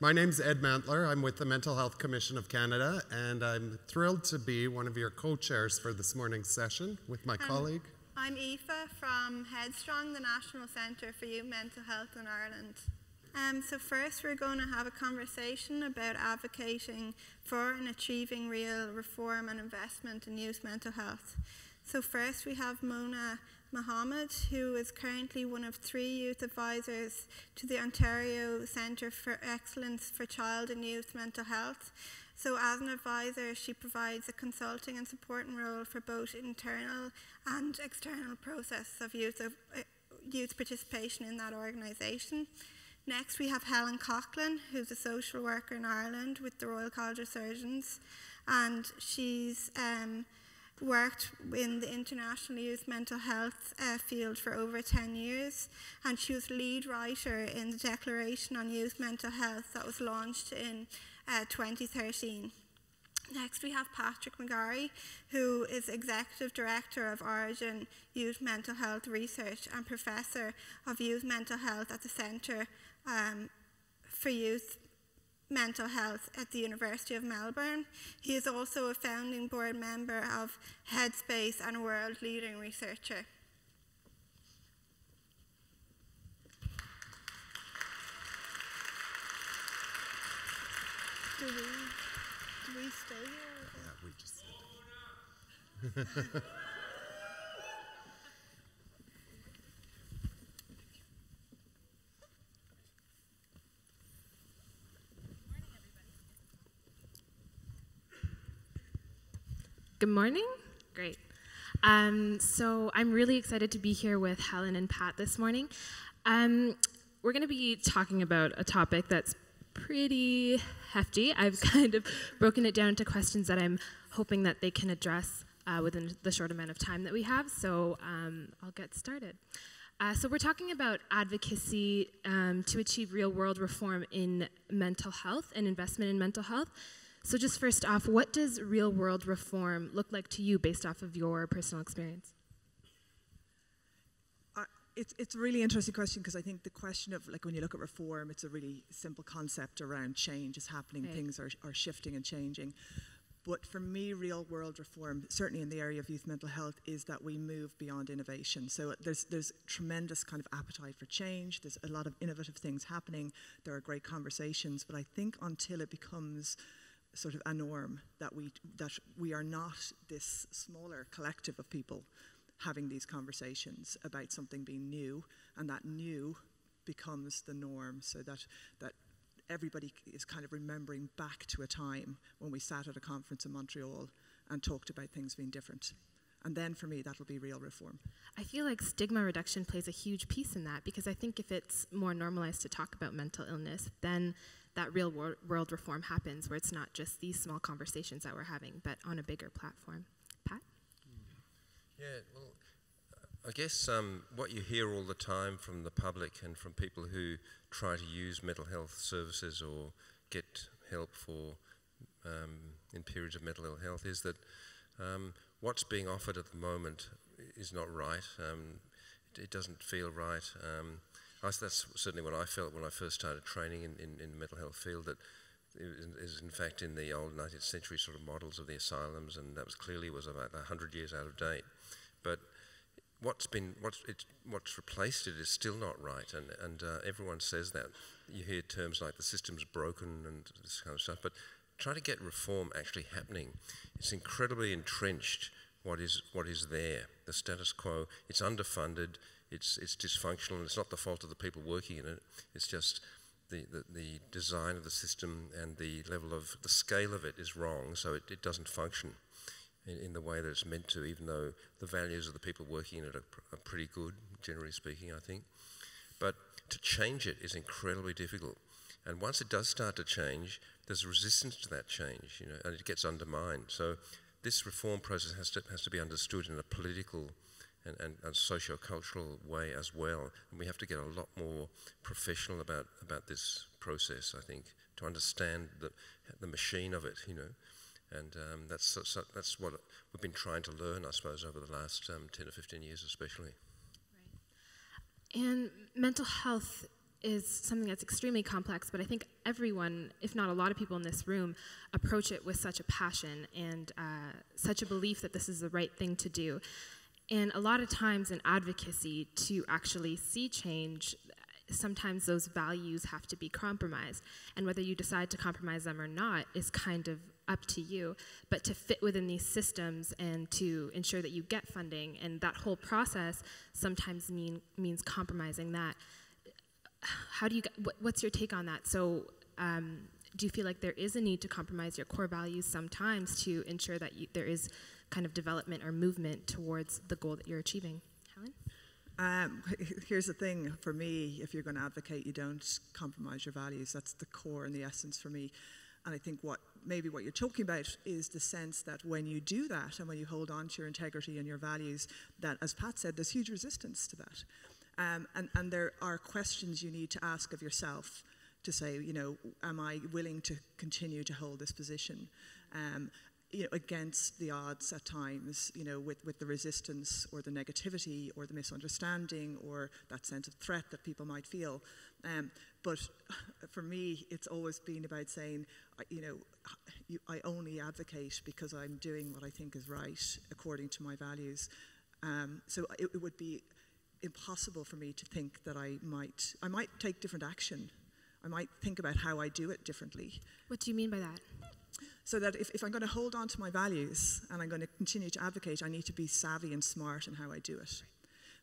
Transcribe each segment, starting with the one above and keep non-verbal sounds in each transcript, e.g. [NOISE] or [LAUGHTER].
My name's Ed Mantler. I'm with the Mental Health Commission of Canada, and I'm thrilled to be one of your co chairs for this morning's session with my colleague. I'm Aoife from Headstrong, the National Centre for Youth Mental Health in Ireland. Um, so, first, we're going to have a conversation about advocating for and achieving real reform and investment in youth mental health. So, first, we have Muna Mohamed, who is currently one of three youth advisors to the Ontario Centre for Excellence for Child and Youth Mental Health. So, as an advisor, she provides a consulting and supporting role for both internal and external process of youth, of, uh, youth participation in that organisation. Next, we have Helen Coughlan, who's a social worker in Ireland with the Royal College of Surgeons, and she's um, worked in the international youth mental health uh, field for over 10 years, and she was lead writer in the Declaration on Youth Mental Health that was launched in uh, 2013. Next, we have Patrick McGorry, who is Executive Director of Orygen Youth Mental Health Research and Professor of Youth Mental Health at the Centre um, for Youth Mental Health at the University of Melbourne. He is also a founding board member of Headspace and a world leading researcher. Do we, do we stay here? Yeah, we just. Good morning. Great. Um, so I'm really excited to be here with Helen and Pat this morning. Um, we're going to be talking about a topic that's pretty hefty. I've [LAUGHS] kind of broken it down into questions that I'm hoping that they can address uh, within the short amount of time that we have. So um, I'll get started. Uh, so we're talking about advocacy um, to achieve real-world reform in mental health and investment in mental health. So, just first off, what does real world reform look like to you based off of your personal experience? Uh, it's, it's a really interesting question because I think the question of, like, when you look at reform, it's a really simple concept around change is happening, right. things are, are shifting and changing. But for me, real world reform, certainly in the area of youth mental health, is that we move beyond innovation. So there's, there's tremendous kind of appetite for change. There's a lot of innovative things happening. There are great conversations. But I think until it becomes sort of a norm that we that we are not this smaller collective of people having these conversations about something being new and that new becomes the norm so that that everybody is kind of remembering back to a time when we sat at a conference in Montreal and talked about things being different. And then for me, that'll be real reform. I feel like stigma reduction plays a huge piece in that because I think if it's more normalized to talk about mental illness, then that real wor world reform happens where it's not just these small conversations that we're having, but on a bigger platform. Pat? Yeah, well, I guess um, what you hear all the time from the public and from people who try to use mental health services or get help for um, in periods of mental ill health is that um, what's being offered at the moment is not right. Um, it, it, doesn't feel right. Um, I, that's certainly what I felt when I first started training in, in, in the mental health field, that is in fact in the old 19th century sort of models of the asylums, and that was clearly was about 100 years out of date. But what's been what's it, what's replaced it is still not right, and and uh, everyone says that. You hear terms like the system's broken and this kind of stuff, but try to get reform actually happening. It's incredibly entrenched. What is what is there? The status quo. It's underfunded it's, it's dysfunctional and it's not the fault of the people working in it. It's just the, the, the design of the system and the level of the scale of it is wrong, so it, it doesn't function in, in, the way that it's meant to, even though the values of the people working in it are, pr are pretty good, generally speaking, I think. But to change it is incredibly difficult. And once it does start to change, there's resistance to that change, you know, and it gets undermined. So this reform process has to, has to be understood in a political and, and, and socio-cultural way as well. And we have to get a lot more professional about, about this process, I think, to understand the, the machine of it, you know. And um, that's, so, that's what we've been trying to learn, I suppose, over the last um, 10 or 15 years especially. Right. And mental health is something that's extremely complex, but I think everyone, if not a lot of people in this room, approach it with such a passion and uh, such a belief that this is the right thing to do. And a lot of times in advocacy, to actually see change, sometimes those values have to be compromised. And whether you decide to compromise them or not is kind of up to you. But to fit within these systems and to ensure that you get funding and that whole process sometimes mean, means compromising that how do you what, what's your take on that? So um, do you feel like there is a need to compromise your core values sometimes to ensure that you, there is kind of development or movement towards the goal that you're achieving? Helen? Um, here's the thing for me if you're going to advocate you don't compromise your values. That's the core and the essence for me. And i think what maybe what you're talking about is the sense that when you do that and when you hold on to your integrity and your values that as pat said there's huge resistance to that um, and, and there are questions you need to ask of yourself to say, you know, am I willing to continue to hold this position? Um, you know, against the odds at times, you know, with, with the resistance or the negativity or the misunderstanding or that sense of threat that people might feel. Um, but [LAUGHS] for me, it's always been about saying, you know, you, I only advocate because I'm doing what I think is right according to my values. Um, so it, it would be impossible for me to think that I might I might take different action. I might think about how I do it differently. What do you mean by that? So that if, if I'm going to hold on to my values and I'm going to continue to advocate, I need to be savvy and smart in how I do it.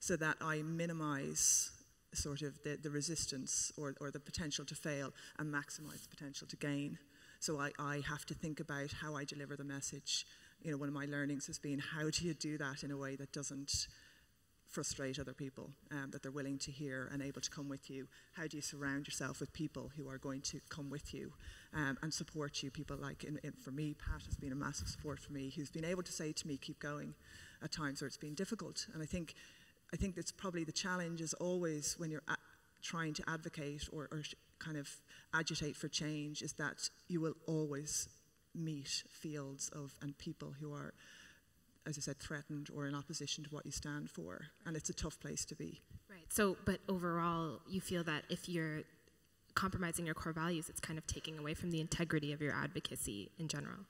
So that I minimize sort of the, the resistance or, or the potential to fail and maximize the potential to gain. So I, I have to think about how I deliver the message. You know, one of my learnings has been how do you do that in a way that doesn't frustrate other people, um, that they're willing to hear and able to come with you? How do you surround yourself with people who are going to come with you um, and support you? People like, in, in, for me, Pat has been a massive support for me, who's been able to say to me, keep going at times where it's been difficult. And I think, I think that's probably the challenge is always when you're trying to advocate or, or kind of agitate for change is that you will always meet fields of and people who are as I said, threatened or in opposition to what you stand for. And it's a tough place to be. Right. So, but overall, you feel that if you're compromising your core values, it's kind of taking away from the integrity of your advocacy in general.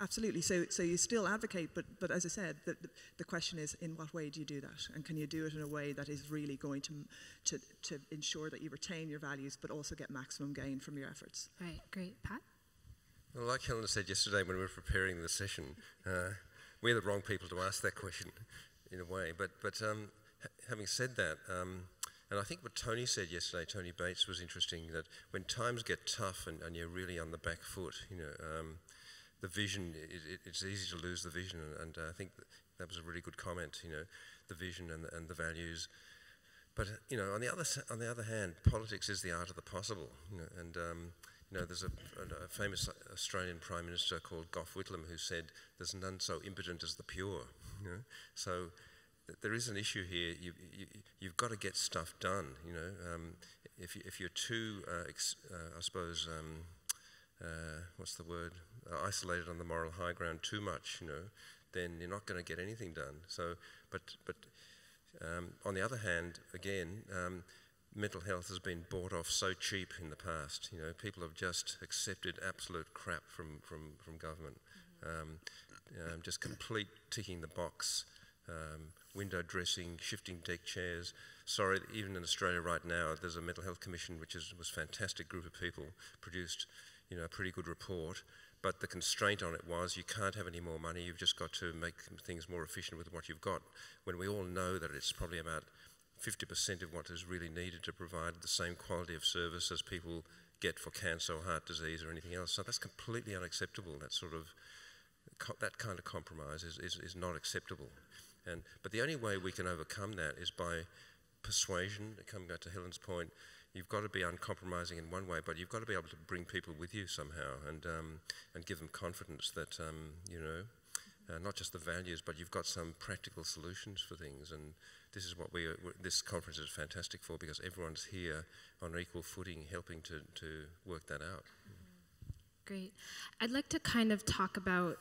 Absolutely. So, so you still advocate, but, but as I said, the, the, the, question is in what way do you do that? And can you do it in a way that is really going to, to, to ensure that you retain your values, but also get maximum gain from your efforts? Right. Great. Pat? Well, like Helen said yesterday when we were preparing the session, uh, we're the wrong people to ask that question in a way. But, but um, ha- having said that, um, and I think what Tony said yesterday, Tony Bates, was interesting that when times get tough and, and you're really on the back foot, you know, um, the vision, it, it, it's easy to lose the vision. And, and uh, I think that, that, was a really good comment, you know, the vision and the, and the values. But, you know, on the, other, on the other hand, politics is the art of the possible, you know, and um, you know, there's a, a, famous Australian Prime Minister called Gough Whitlam who said, "There's none so impotent as the pure." You know? So th- there is an issue here. You, you, you've got to get stuff done. You know, um, if, you, if you're too, uh, uh, I suppose, um, uh, what's the word, uh, isolated on the moral high ground too much, you know, then you're not going to get anything done. So, but but um, on the other hand, again um, mental health has been bought off so cheap in the past. You know, people have just accepted absolute crap from, from, from government. Mm-hmm. Um, um, just complete ticking the box, um, window dressing, shifting deck chairs. Sorry, even in Australia right now, there's a mental health commission which is, was a fantastic group of people, produced you know, a pretty good report. But the constraint on it was you can't have any more money, you've just got to make things more efficient with what you've got. When we all know that it's probably about 50% of what is really needed to provide the same quality of service as people get for cancer or heart disease or anything else. So that's completely unacceptable. That sort of that kind of compromise is, is, is not acceptable. And, but the only way we can overcome that is by persuasion. Coming back to Helen's point, you've got to be uncompromising in one way, but you've got to be able to bring people with you somehow and, um, and give them confidence that, um, you know, uh, not just the values, but you've got some practical solutions for things. And this is what we this conference is fantastic for because everyone's here on equal footing helping to, to work that out. Great. I'd like to kind of talk about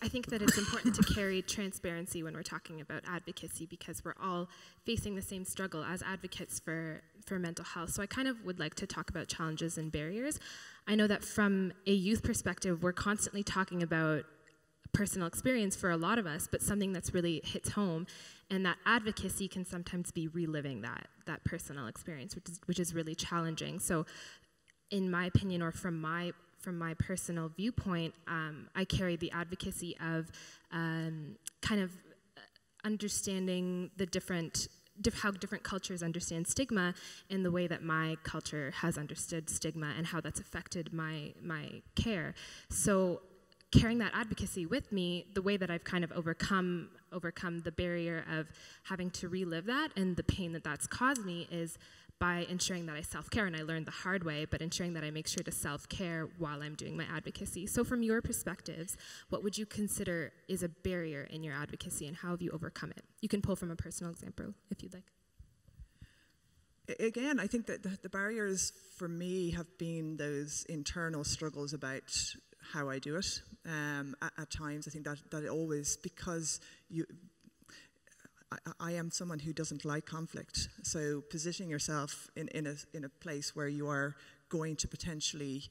I think that it's important to carry transparency when we're talking about advocacy because we're all facing the same struggle as advocates for, for mental health. So I kind of would like to talk about challenges and barriers. I know that from a youth perspective, we're constantly talking about personal experience for a lot of us, but something that's really hits home, and that advocacy can sometimes be reliving that that personal experience, which is which is really challenging. So, in my opinion, or from my from my personal viewpoint, um, I carry the advocacy of um, kind of understanding the different Diff how different cultures understand stigma and the way that my culture has understood stigma and how that's affected my my care. So carrying that advocacy with me, the way that I've kind of overcome overcome the barrier of having to relive that and the pain that that's caused me is by ensuring that I self care, and I learned the hard way, but ensuring that I make sure to self care while I'm doing my advocacy. So, from your perspectives, what would you consider is a barrier in your advocacy, and how have you overcome it? You can pull from a personal example if you'd like. Again, I think that the, the barriers for me have been those internal struggles about how I do it. Um, at, at, times, I think that that always because you I, I, am someone who doesn't like conflict. So positioning yourself in, in, a, in a place where you are going to potentially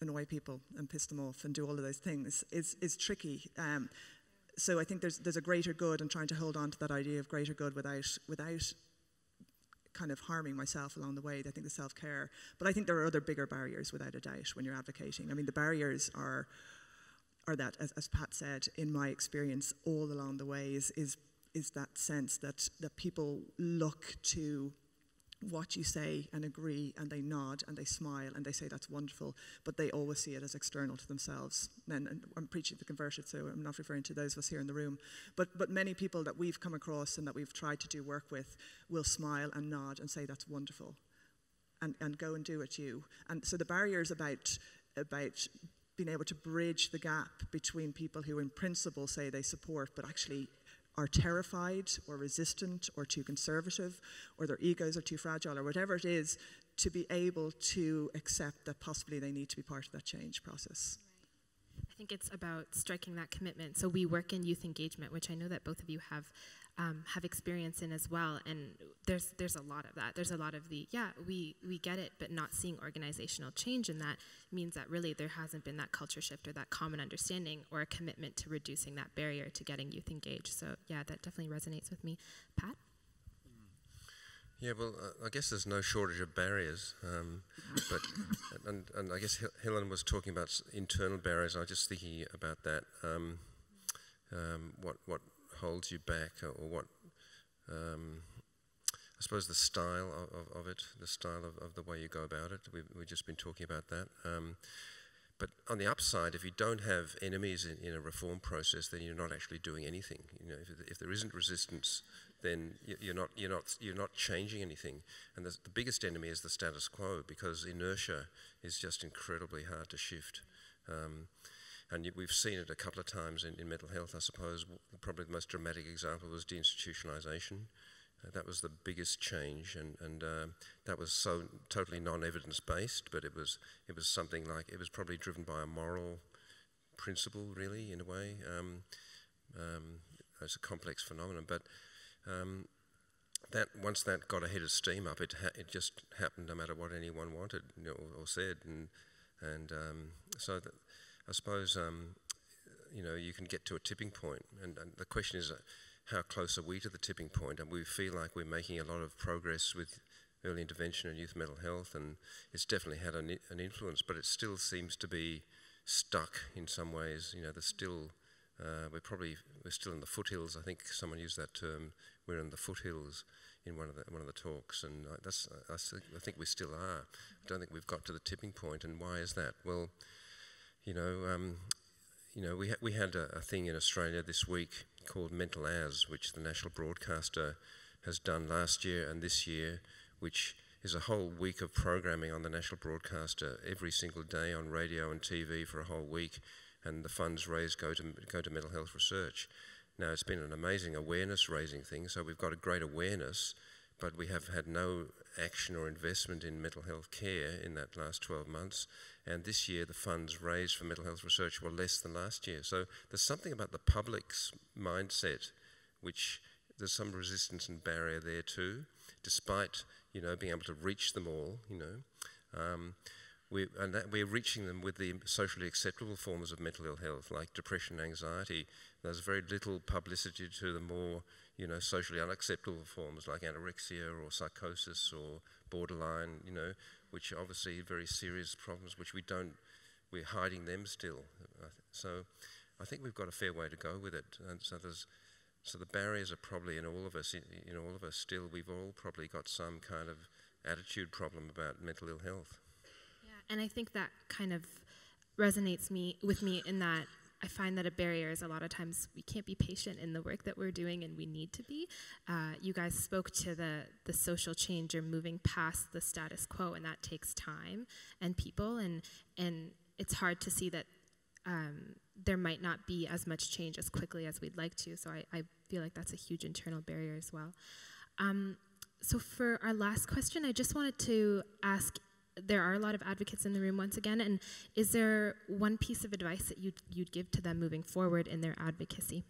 annoy people and piss them off and do all of those things is, is tricky. Um, so I think there's, there's a greater good and trying to hold on to that idea of greater good without, without kind of harming myself along the way. I think the self care. But I think there are other bigger barriers without a doubt when you're advocating. I mean, the barriers are, are that, as, as Pat said, in my experience, all along the way is, is is that sense that, that people look to what you say and agree and they nod and they smile and they say that's wonderful, but they always see it as external to themselves. And, and, I'm preaching to the converted, so I'm not referring to those of us here in the room. But, but many people that we've come across and that we've tried to do work with will smile and nod and say that's wonderful and, and go and do it you. And so the barriers about, about being able to bridge the gap between people who in principle say they support but actually are terrified or resistant or too conservative or their egos are too fragile or whatever it is to be able to accept that possibly they need to be part of that change process. I think it's about striking that commitment. So we work in youth engagement, which I know that both of you have um, have experience in as well. And there's there's a lot of that. There's a lot of the yeah we we get it, but not seeing organizational change in that means that really there hasn't been that culture shift or that common understanding or a commitment to reducing that barrier to getting youth engaged. So yeah, that definitely resonates with me. Pat. Yeah, well, uh, I guess there's no shortage of barriers, um, but [LAUGHS] and, and I guess Helen was talking about internal barriers. I was just thinking about that. Um, um, what what holds you back, or, or what, um, I suppose, the style of, of, of, it, the style of, of the way you go about it. We've, we've just been talking about that. Um, but on the upside, if you don't have enemies in, in, a reform process, then you're not actually doing anything. You know, if, if there isn't resistance, then you're not, you're not, you're not changing anything. And the, the biggest enemy is the status quo because inertia is just incredibly hard to shift. Um, and we've seen it a couple of times in, in mental health, I suppose. Probably the most dramatic example was deinstitutionalisation. Uh, that was the biggest change, and, and uh, that was so totally non-evidence based, but it was it was something like it was probably driven by a moral principle, really, in a way. Um, um, it's a complex phenomenon, but um, that once that got a head of steam up, it it just happened no matter what anyone wanted you know, or, or, said, and and um, so that I suppose um, you know you can get to a tipping point, and, and the question is, uh, how close are we to the tipping point? And we feel like we're making a lot of progress with early intervention and youth mental health, and it's definitely had an, an influence, but it still seems to be stuck in some ways. You know, there's still uh, we're probably we're still in the foothills. I think someone used that term. We're in the foothills in one of the one of the talks, and that's I, I think we still are. I don't think we've got to the tipping point, and why is that? Well, you know, um, you know, we, ha- we had a, a, thing in Australia this week called Mental As, which the national broadcaster has done last year and this year, which is a whole week of programming on the national broadcaster every single day on radio and TV for a whole week, and the funds raised go to go to mental health research. Now it's been an amazing awareness raising thing, so we've got a great awareness, but we have had no action or investment in mental health care in that last 12 months. And this year, the funds raised for mental health research were less than last year. So there's something about the public's mindset which there's some resistance and barrier there too, despite you know being able to reach them all. You know, um, we and that we're reaching them with the socially acceptable forms of mental ill health, like depression, anxiety. There's very little publicity to the more you know socially unacceptable forms like anorexia or psychosis or borderline. You know, which obviously very serious problems, which we don't. We're hiding them still. So, I think we've got a fair way to go with it. And so there's so the barriers are probably in all of us, in all of us still, we've all probably got some kind of attitude problem about mental ill health. And I think that kind of resonates me with me in that I find that a barrier is a lot of times we can't be patient in the work that we're doing, and we need to be. Uh, you guys spoke to the the social change or moving past the status quo, and that takes time and people, and and it's hard to see that um, there might not be as much change as quickly as we'd like to. So I, I feel like that's a huge internal barrier as well. Um, so for our last question, I just wanted to ask there are a lot of advocates in the room once again, and is there one piece of advice that you'd, you'd give to them moving forward in their advocacy?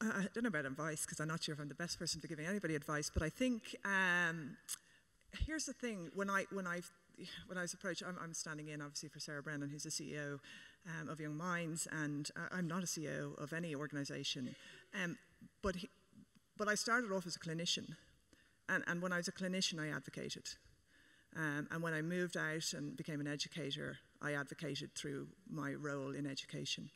I, I don't know about advice because I'm not sure if I'm the best person for giving anybody advice, but I think um, here's the thing: when I when I've when I was approached, I'm, I'm, standing in obviously for Sarah Brennan, who's the CEO um, of Young Minds, and I'm not a CEO of any organization. Um, but, he, but I started off as a clinician, and, and when I was a clinician, I advocated. Um, and when I moved out and became an educator, I advocated through my role in education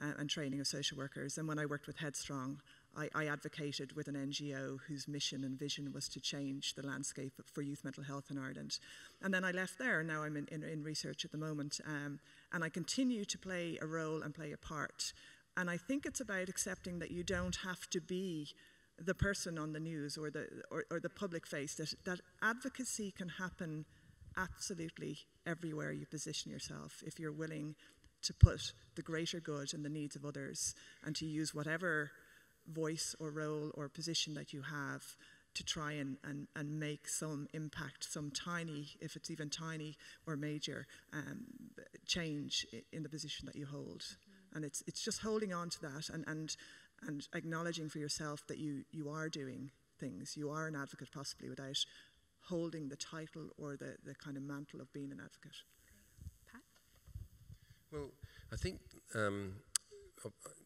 uh, and training of social workers. And when I worked with Headstrong, I, I, advocated with an NGO whose mission and vision was to change the landscape for youth mental health in Ireland. And then I left there. Now I'm in, in, in research at the moment. Um, and I continue to play a role and play a part. And I think it's about accepting that you don't have to be the person on the news or the, or, or the public face, that, that advocacy can happen absolutely everywhere you position yourself if you're willing to put the greater good and the needs of others and to use whatever voice or role or position that you have to try and, and, and make some impact, some tiny, if it's even tiny or major, um, change in the position that you hold. Mm-hmm. And it's, it's just holding on to that and, and, and acknowledging for yourself that you, you are doing things. You are an advocate, possibly without holding the title or the, the kind of mantle of being an advocate. Pat? Well, I think um,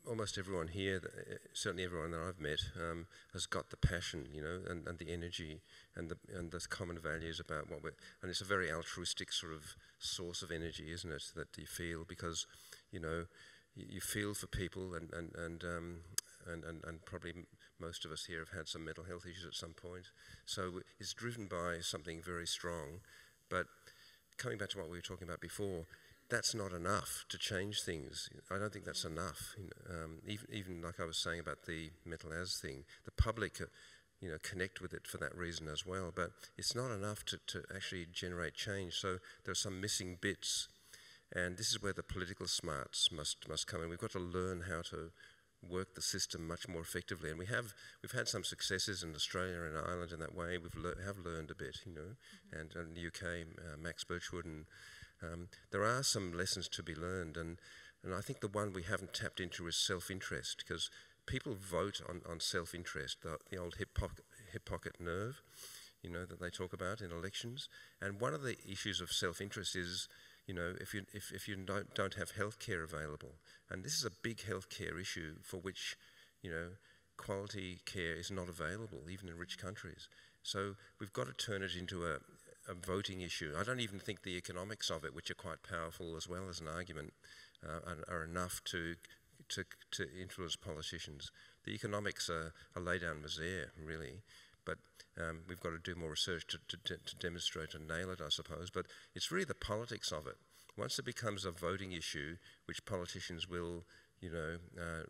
almost everyone here, eh, certainly everyone that I've met, um, has got the passion, you know, and, and the energy and the and the common values about what we're. And it's a very altruistic sort of source of energy, isn't it? That you feel because, you know, you, you feel for people and and and, um, and and and probably most of us here have had some mental health issues at some point. So it's driven by something very strong, but coming back to what we were talking about before, that's not enough to change things. I don't think that's enough. Um, even, even like I was saying about the mental as thing, the public, uh, you know, connect with it for that reason as well. But it's not enough to, to actually generate change. So there are some missing bits, and this is where the political smarts must must come in. We've got to learn how to work the system much more effectively. And we have we've had some successes in Australia and Ireland in that way. We've le- have learned a bit, you know, mm-hmm. and, in the UK, uh, Max Birchwood and um, there are some lessons to be learned, and, and I think the one we haven't tapped into is self interest, because people vote on, on self interest, the, the old hip pocket, hip pocket nerve, you know, that they talk about in elections. And one of the issues of self interest is, you know, if you, if, if you don't, don't have health care available, and this is a big health care issue for which, you know, quality care is not available, even in rich countries. So we've got to turn it into a, a voting issue. I don't even think the economics of it, which are quite powerful as well as an argument, uh, are, are, enough to, to, to influence politicians. The economics are a lay down misere, really, but um, we've got to do more research to, to, to demonstrate and nail it, I suppose. But it's really the politics of it. Once it becomes a voting issue, which politicians will, you know, uh,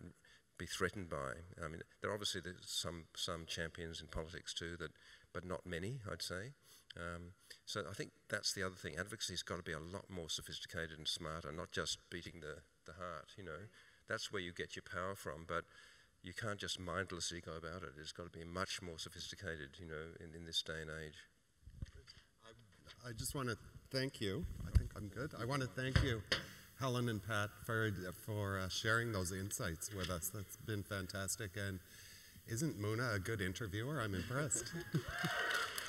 be threatened by. I mean, there are obviously some some champions in politics too, that, but not many, I'd say. Um, so I think that's the other thing. Advocacy's got to be a lot more sophisticated and smarter, not just beating the, the heart, you know. That's where you get your power from. But you can't just mindlessly go about it. It's got to be much more sophisticated, you know, in, in this day and age. I just want to thank you. I think I'm good. I want to thank you, Helen and Pat, for for uh, sharing those insights with us. That's been fantastic. And isn't Muna a good interviewer? I'm impressed. [LAUGHS]